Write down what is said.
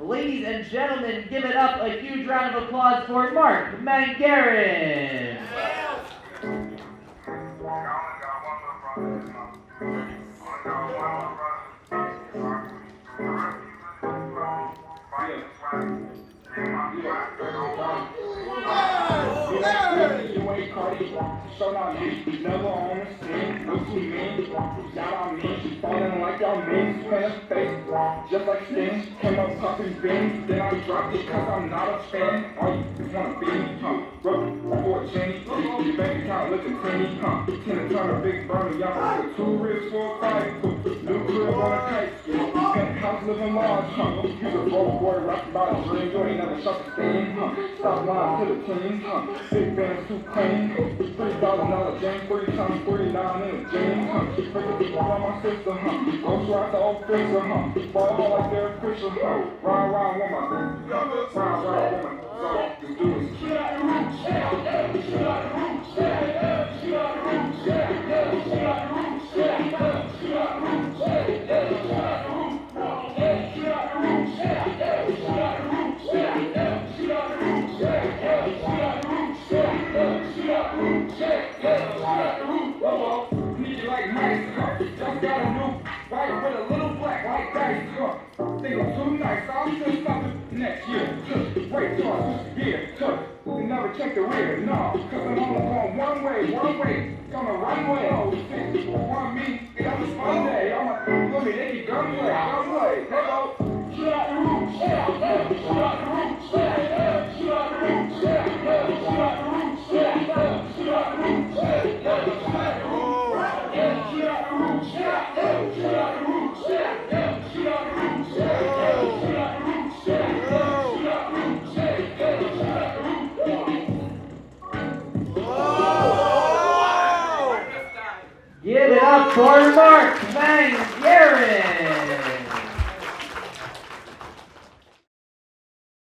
Ladies and gentlemen, give it up a huge round of applause for Mark Mangarin. Never on the scene, no. Y'all on me, falling like y'all. Just like Sting, came up popping beans Then I dropped it cause I'm not a fan All you just wanna be, huh? Rubbing for a change Your bank account looking creamy, huh? Ten ton of big burner, y'all With two ribs for a fight New crib on a kite Penthouse living large, huh? You's a broke boy rapping about the dream You ain't never shot the steam, huh? Stop lying to the team, huh? Big bands too clean thousand dollars, James free times three, nine in James, huh? She freaking deep on my sister, huh? Ghost slide the old freezer, huh? Ball like Derek Fisher, huh? Ride, ride, woman. Ride, ride, woman. So, you do this. Yeah, yeah, yeah, ooh, come on. Need you like nice car. Just got a new white with a little black like dice car. Think I'm too nice, I'll do something next year. Just wait till I year. Just never check the rear, no. Cause I'm only going one way, one way. Coming right way. Oh, shit. One me, the other's one day. I'm a, look me, they keep gunplay, gunplay. Hello. Yeah. Give it up for Mark Van Garen.